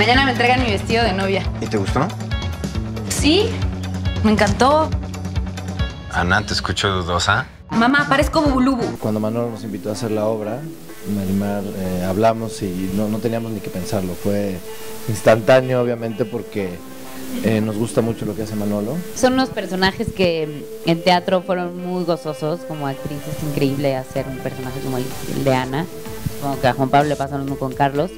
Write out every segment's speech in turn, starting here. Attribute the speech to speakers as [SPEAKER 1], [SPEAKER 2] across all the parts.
[SPEAKER 1] Mañana me entregan mi vestido de novia.
[SPEAKER 2] ¿Y te gustó?
[SPEAKER 1] Sí, me encantó.
[SPEAKER 2] Ana, te escucho dudosa.
[SPEAKER 1] Mamá, parezco Bubulubu.
[SPEAKER 3] Cuando Manolo nos invitó a hacer la obra, Marimar, eh, hablamos y no, no teníamos ni que pensarlo. Fue instantáneo, obviamente, porque eh, nos gusta mucho lo que hace Manolo.
[SPEAKER 4] Son unos personajes que en teatro fueron muy gozosos. Como actriz es increíble hacer un personaje como el, el de Ana. Como que a Juan Pablo le pasa lo mismo con Carlos.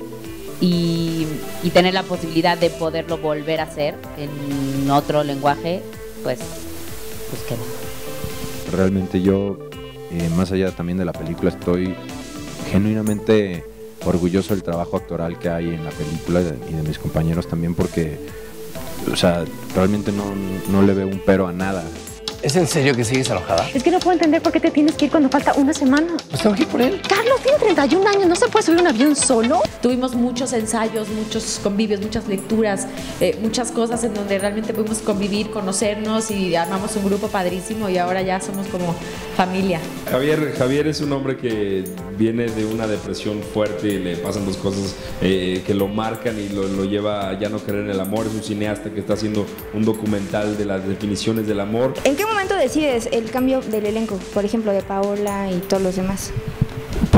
[SPEAKER 4] Y, y tener la posibilidad de poderlo volver a hacer en otro lenguaje, pues, pues qué.
[SPEAKER 5] Realmente yo, eh, más allá también de la película, estoy genuinamente orgulloso del trabajo actoral que hay en la película y de mis compañeros también porque, o sea, realmente no, no le veo un pero a nada.
[SPEAKER 2] ¿Es en serio que sigues enojada?
[SPEAKER 6] Es que no puedo entender por qué te tienes que ir cuando falta una semana.
[SPEAKER 2] Pues tengo que ir por él.
[SPEAKER 6] Carlos tiene 31 años, ¿no se puede subir un avión solo?
[SPEAKER 7] Tuvimos muchos ensayos, muchos convivios, muchas lecturas, eh, muchas cosas en donde realmente pudimos convivir, conocernos y armamos un grupo padrísimo y ahora ya somos como familia.
[SPEAKER 8] Javier, Javier es un hombre que viene de una depresión fuerte y le pasan dos cosas eh, que lo marcan y lo, lo lleva a ya no creer en el amor. Es un cineasta que está haciendo un documental de las definiciones del amor.
[SPEAKER 9] ¿En qué momento decides el cambio del elenco? Por ejemplo, de Paola y todos los demás.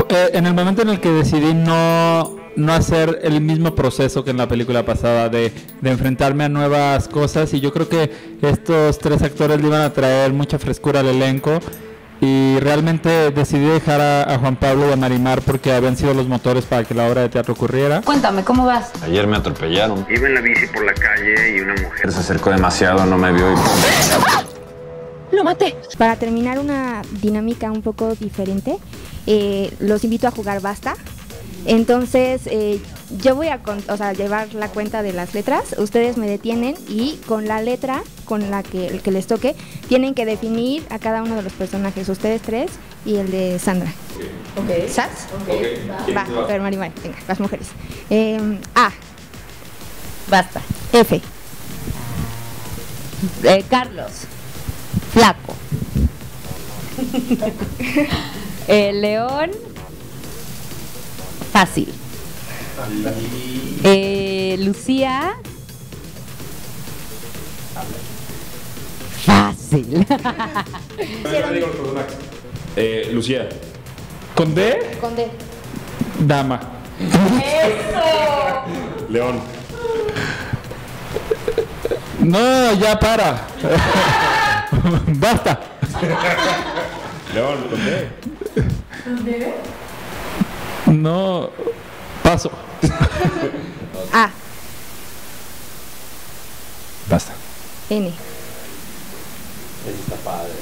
[SPEAKER 10] Eh, en el momento en el que decidí no, no hacer el mismo proceso que en la película pasada de, de enfrentarme a nuevas cosas y yo creo que estos tres actores le iban a traer mucha frescura al elenco y realmente decidí dejar a, a Juan Pablo y a Marimar porque habían sido los motores para que la obra de teatro ocurriera.
[SPEAKER 1] Cuéntame, ¿cómo vas?
[SPEAKER 2] Ayer me atropellaron.
[SPEAKER 11] Iba en la bici por la calle y una mujer
[SPEAKER 2] Se acercó demasiado, no me vio y...
[SPEAKER 6] ¡Lo maté!
[SPEAKER 9] Para terminar una dinámica un poco diferente, eh, los invito a jugar basta. Entonces, eh, yo voy a con- o sea, llevar la cuenta de las letras, ustedes me detienen y con la letra con la que, el que les toque, tienen que definir a cada uno de los personajes, ustedes tres y el de Sandra.
[SPEAKER 7] Ok.
[SPEAKER 9] ¿Sas?
[SPEAKER 8] Ok.
[SPEAKER 9] Va, pero Marimar, venga, las mujeres. Eh, a,
[SPEAKER 4] Basta.
[SPEAKER 9] F,
[SPEAKER 4] Eh, Carlos. Flaco. Eh, León. Fácil. Eh, Lucía. Fácil.
[SPEAKER 8] Eh, Lucía.
[SPEAKER 10] ¿Con D?
[SPEAKER 9] con D.
[SPEAKER 10] Dama.
[SPEAKER 8] León.
[SPEAKER 10] No, ya para. Basta.
[SPEAKER 8] León, con D.
[SPEAKER 10] No. Paso.
[SPEAKER 9] A,
[SPEAKER 5] Basta.
[SPEAKER 9] N,
[SPEAKER 3] Está padre.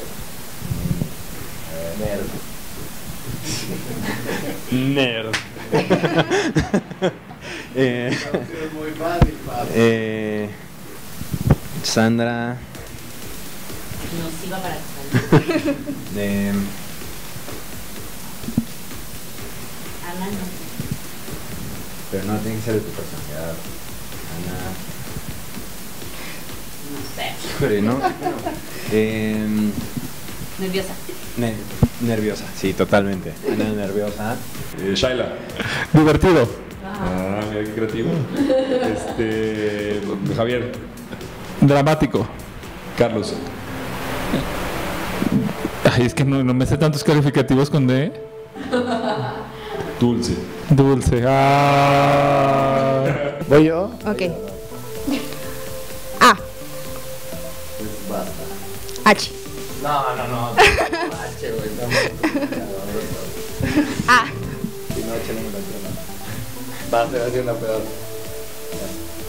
[SPEAKER 8] Nerd.
[SPEAKER 5] Eh, eh, Sandra.
[SPEAKER 4] Nociva para
[SPEAKER 5] eh,
[SPEAKER 4] Ana no.
[SPEAKER 5] pero no tiene que ser de tu personalidad. Ana.
[SPEAKER 4] No sé.
[SPEAKER 5] Híjole, ¿no? Eh,
[SPEAKER 4] Nerviosa.
[SPEAKER 5] ne- nerviosa, sí, totalmente. Ana nerviosa.
[SPEAKER 8] Eh, Shaila.
[SPEAKER 10] Divertido.
[SPEAKER 8] Ah, mira qué creativo. Este. Javier.
[SPEAKER 10] Dramático.
[SPEAKER 8] Carlos.
[SPEAKER 10] Ay, es que no, no me sé tantos calificativos con D.
[SPEAKER 8] Dulce.
[SPEAKER 10] Dulce. Ah.
[SPEAKER 3] ¿Voy yo?
[SPEAKER 9] ok. A, H,
[SPEAKER 3] No, no, no. H, güey.
[SPEAKER 9] A,
[SPEAKER 3] Si no, H no me lo entiendo. Va a ser así una peor.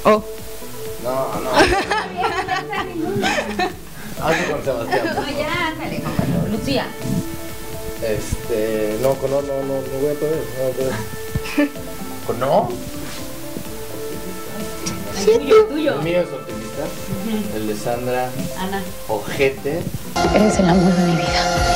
[SPEAKER 9] O.
[SPEAKER 3] No, no. Hazlo con Sebastián. Este. No, con no, no, no, no voy a poder. No voy a poder. ¿Con no?
[SPEAKER 4] El tuyo, el tuyo.
[SPEAKER 3] El mío es optimista. El de Sandra,
[SPEAKER 4] Ana.
[SPEAKER 3] ojete.
[SPEAKER 1] Eres el amor de mi vida.